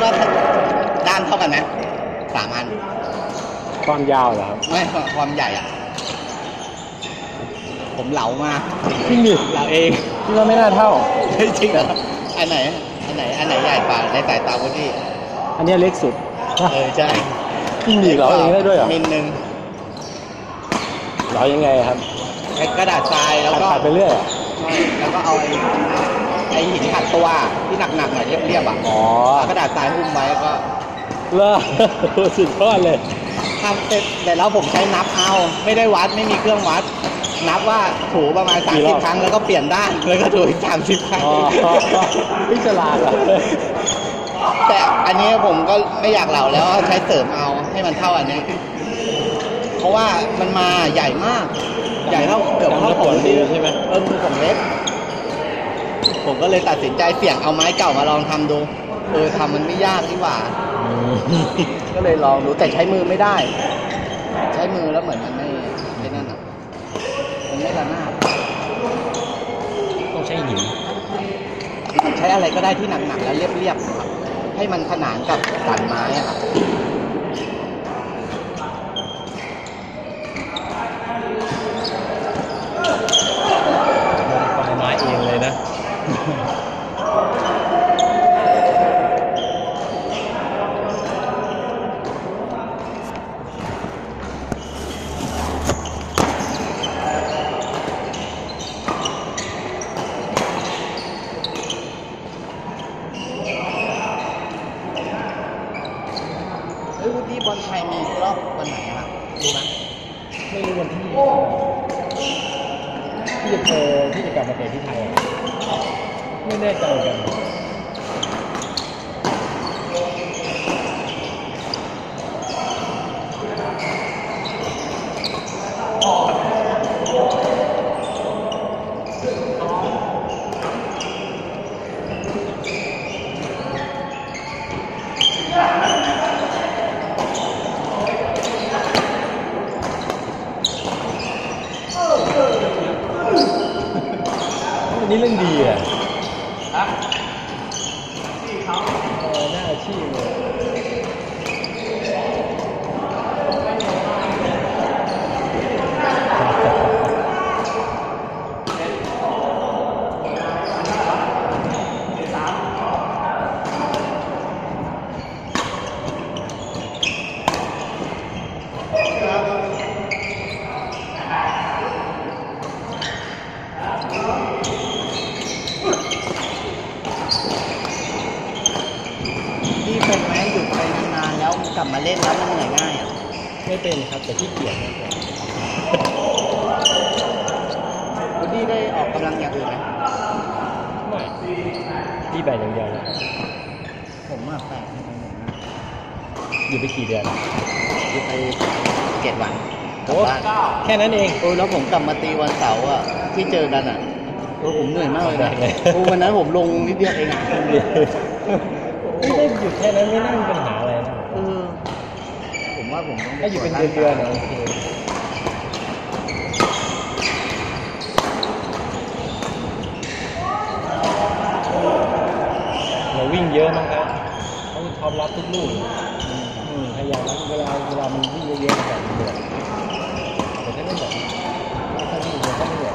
ไหมสามอันความยาวเหรอครับไม่ความใหญ่อะ ผมเหลามาจริงดิเหลาเองพี่ว่าไม่น่าเท่าจริงเหรออันไหน อันไหน อันไหนใหญ่กว่าในสายตาวุฒิอันเนี้ยเล็กสุดเออใช่จริงดิเหราเองได้ด้วยเหรอมิลหนึ่งเหรายังไงครับไอ้กระดาษทรายแล้วก็ขัดๆไปเรื่อยอะไม่แล้วก็เอาไอ้ ไอ้หินขัดตัวที่หนักๆหน่อยเรียบๆอะอ๋อเอากระดาษทรายหุ้มไว้ก็เลิศสุดยอดเลยทำเสร็จแต่แล้วผมใช้นับเอา ไม่ได้วัดไม่มีเครื่องวัด นับว่าถูประมาณกี่รอบ 30ครั้งแล้วก็เปลี่ยนด้านแล้วก็ถูอีก30ครั้ง อ๋อพี่ฉลาดอะแต่อันนี้ผมก็ไม่อยากเหล่าแล้วใช้เสริมเอาให้มันเท่าอันนี้เพราะว่ามันมาใหญ่มาก ใหญ่เท่าเกือบเท่าของมือใช่ไหมเออมือผมเล็ก ผมก็เลยตัดสินใจเสี่ยงเอาไม้เก่ามาลองทำดู เออทำมันไม่ยากนี่หว่า ก็เลยลองดูแต่ใช้มือไม่ได้ ใช้มือแล้วเหมือนมันไม่ไม่นั่นอะมันไม่ระนาบต้องใช้หินใช้อะไรก็ได้ที่หนักๆแล้วเรียบๆครับให้มันขนานกับสันไม้อะครับ ปลายไม้เองเลยนะ เฮ้ยวุฒิบอลไทยมีร อบวันไหนอะครับรู้ไหมไม่รู้วันที่ที่จะเจอที่จะกลับมาเตะที่ไทยอะไม่แน่ใจเหมือนกัน นนี้เรื่องดีอะเออหน้าอาชีพเลย ที่เป็นไหมหยุดไปนานๆแล้วกลับมาเล่นแล้วมันเหนื่อยง่ายอะ ไม่เป็นครับแต่ที่เกียจมากกว่าวุฒิได้ออกกำลังอย่างอื่นไหมไม่ที่แบดอย่างเดียวเลยผมอะแปลกไม่ไปไหนนะอยู่ไปกี่เดือนหยุดไปเจ็ดวันกลับโอ้บ้านแค่นั้นเอง โอ้แล้วผมกลับมาตีวันเสาร์อะที่เจอกันอะโอ้ผมเหนื่อยมากเลยนะแปลกเลยโอ้วันนั้นผมลงนิดเดียวเองอะไม่ได้หยุดแค่นั้นไม่น่ามีปัญหาอะไรนะ เออ ผมว่าผมต้องถ้าอยู่เป็นเดือนๆอะโอเคเราวิ่งเยอะมั้งครับต้องทอมรับทุกลูกอืมพยายามเวลาเวลามันวิ่งเยอะๆแบบเหนื่อยแต่ถ้าไม่เหนื่อยถ้าวิ่งเยอะก็ไม่เหนื่อย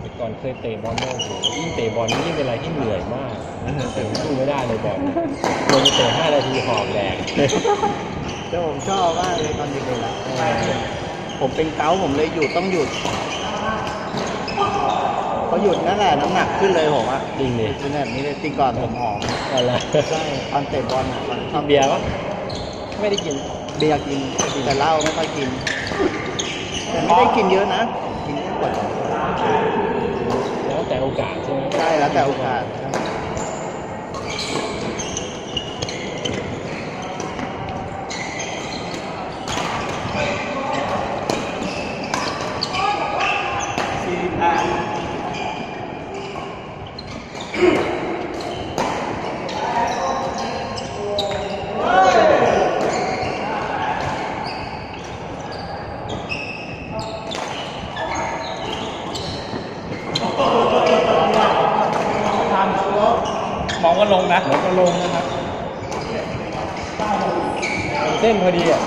แต่ก่อน เคยเตะบอลเนี่ยโอ้โหยิ่งเตะบอลนี่ยิ่งเป็นอะไรที่เหนื่อยมากถึงสู้ไม่ได้เลยบอลลงไปเตะห้านาทีหอบแดงแต่ผมชอบมากเลยตอนเด็กๆอะผมเป็นเกาต์ผมเลยหยุดต้องหยุดพอหยุดนั่นแหละน้ำหนักขึ้นเลยผมอะจริงดิเป็นแบบนี้เลยตีก่อนผมหอมอะไรใช่ตอนเตะบอลอะตอนชอบเบียร์ปะไม่ได้กินเบียร์กินแต่เหล้าไม่ค่อยกิน แต่ไม่ได้กินเยอะนะ กินแค่ขวดแล้วแต่ โอกาสใช่ไหมใช่แล้วแต่โอกาส มองว่าลง นะเหมือนจะลงนะครับ เส้นพอดีอะ